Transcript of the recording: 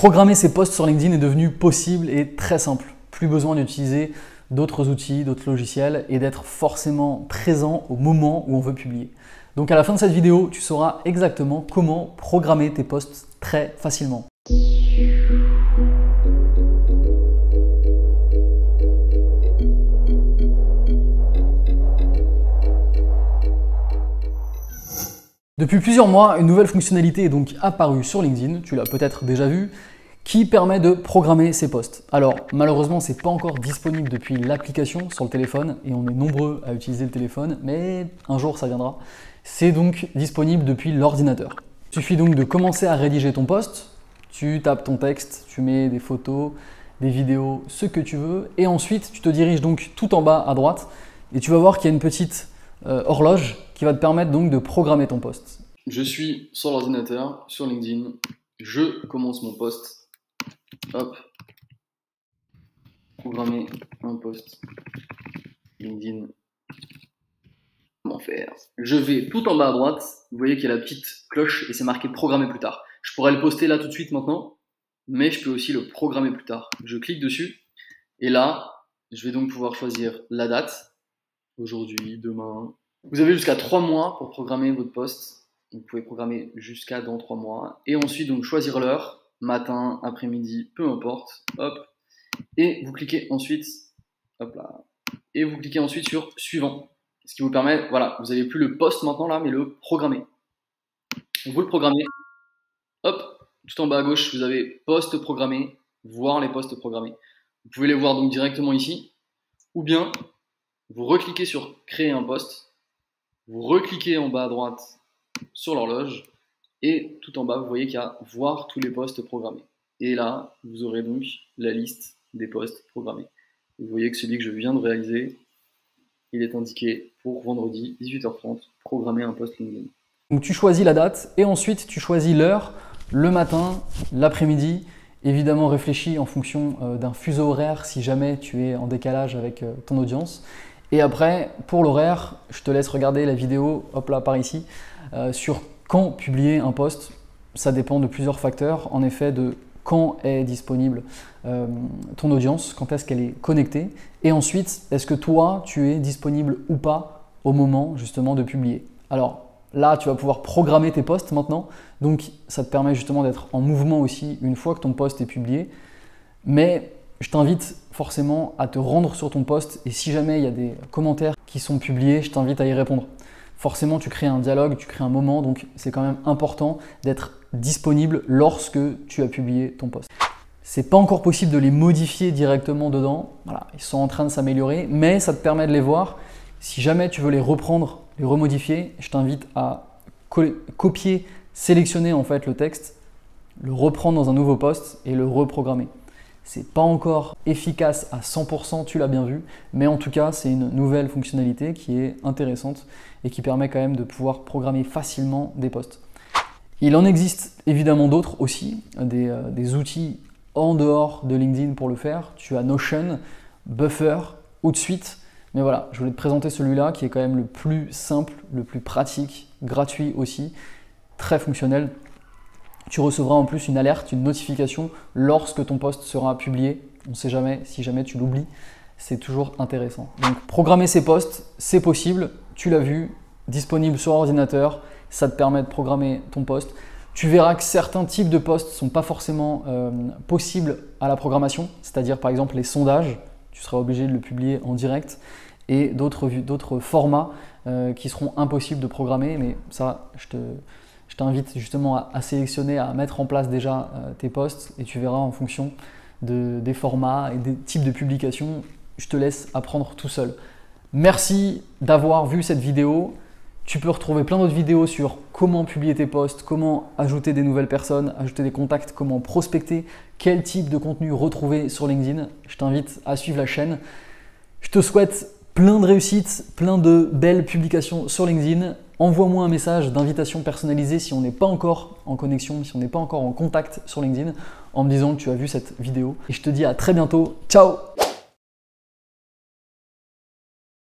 Programmer ses posts sur LinkedIn est devenu possible et très simple. Plus besoin d'utiliser d'autres outils, d'autres logiciels et d'être forcément présent au moment où on veut publier. Donc à la fin de cette vidéo, tu sauras exactement comment programmer tes posts très facilement. Depuis plusieurs mois, une nouvelle fonctionnalité est donc apparue sur LinkedIn, tu l'as peut-être déjà vu, qui permet de programmer ses posts. Alors malheureusement, c'est pas encore disponible depuis l'application sur le téléphone et on est nombreux à utiliser le téléphone, mais un jour ça viendra. C'est donc disponible depuis l'ordinateur. Il suffit donc de commencer à rédiger ton post, tu tapes ton texte, tu mets des photos, des vidéos, ce que tu veux, et ensuite tu te diriges donc tout en bas à droite et tu vas voir qu'il y a une petite euh, horloge qui va te permettre donc de programmer ton post. Je suis sur l'ordinateur, sur LinkedIn, je commence mon post. Hop. Programmer un post. LinkedIn. Comment faire Je vais tout en bas à droite. Vous voyez qu'il y a la petite cloche et c'est marqué programmer plus tard. Je pourrais le poster là tout de suite maintenant, mais je peux aussi le programmer plus tard. Je clique dessus et là, je vais donc pouvoir choisir la date aujourd'hui, demain. Vous avez jusqu'à 3 mois pour programmer votre poste. Vous pouvez programmer jusqu'à dans 3 mois. Et ensuite, donc, choisir l'heure, matin, après-midi, peu importe. Hop. Et vous cliquez ensuite, hop là. Et vous cliquez ensuite sur suivant. Ce qui vous permet, voilà, vous n'avez plus le poste maintenant là, mais le programmer. Vous le programmez. Hop, tout en bas à gauche, vous avez poste programmé, voir les postes programmés. Vous pouvez les voir donc directement ici, ou bien vous recliquez sur créer un poste, vous recliquez en bas à droite sur l'horloge, et tout en bas, vous voyez qu'il y a voir tous les postes programmés. Et là, vous aurez donc la liste des postes programmés. Vous voyez que celui que je viens de réaliser, il est indiqué pour vendredi 18h30, programmer un post LinkedIn. Donc tu choisis la date et ensuite tu choisis l'heure, le matin, l'après-midi. Évidemment réfléchis en fonction euh, d'un fuseau horaire si jamais tu es en décalage avec euh, ton audience. Et après, pour l'horaire, je te laisse regarder la vidéo, hop là, par ici, euh, sur quand publier un post. Ça dépend de plusieurs facteurs, en effet, de quand est disponible euh, ton audience, quand est-ce qu'elle est connectée, et ensuite, est-ce que toi, tu es disponible ou pas au moment justement de publier. Alors là, tu vas pouvoir programmer tes posts maintenant, donc ça te permet justement d'être en mouvement aussi une fois que ton post est publié. Mais je t'invite forcément à te rendre sur ton post et si jamais il y a des commentaires qui sont publiés, je t'invite à y répondre. Forcément, tu crées un dialogue, tu crées un moment, donc c'est quand même important d'être disponible lorsque tu as publié ton post. C'est pas encore possible de les modifier directement dedans. Ils sont en train de s'améliorer, mais ça te permet de les voir. Si jamais tu veux les reprendre, les remodifier, je t'invite à copier, sélectionner en fait le texte, le reprendre dans un nouveau post et le reprogrammer. C'est pas encore efficace à 100%, tu l'as bien vu, mais en tout cas, c'est une nouvelle fonctionnalité qui est intéressante et qui permet quand même de pouvoir programmer facilement des posts. Il en existe évidemment d'autres aussi, des, euh, outils en dehors de LinkedIn pour le faire. Tu as Notion, Buffer ou de suite. Mais voilà, je voulais te présenter celui-là qui est quand même le plus simple, le plus pratique, gratuit aussi, très fonctionnel tu recevras en plus une alerte, une notification lorsque ton post sera publié. On ne sait jamais si jamais tu l'oublies. C'est toujours intéressant. Donc programmer ces posts, c'est possible. Tu l'as vu, disponible sur ordinateur. Ça te permet de programmer ton post. Tu verras que certains types de posts ne sont pas forcément euh, possibles à la programmation, c'est-à-dire par exemple les sondages, tu seras obligé de le publier en direct, et d'autres formats euh, qui seront impossibles de programmer, mais ça, je te, t'invite justement à, sélectionner, à mettre en place déjà euh, tes posts et tu verras en fonction des formats et des types de publications, je te laisse apprendre tout seul. Merci d'avoir vu cette vidéo. Tu peux retrouver plein d'autres vidéos sur comment publier tes posts, comment ajouter des nouvelles personnes, ajouter des contacts, comment prospecter, quel type de contenu retrouver sur LinkedIn. Je t'invite à suivre la chaîne. Je te souhaite plein de réussites, plein de belles publications sur LinkedIn envoie-moi un message d'invitation personnalisée si on n'est pas encore en connexion, si on n'est pas encore en contact sur LinkedIn, en me disant que tu as vu cette vidéo. Et je te dis à très bientôt. Ciao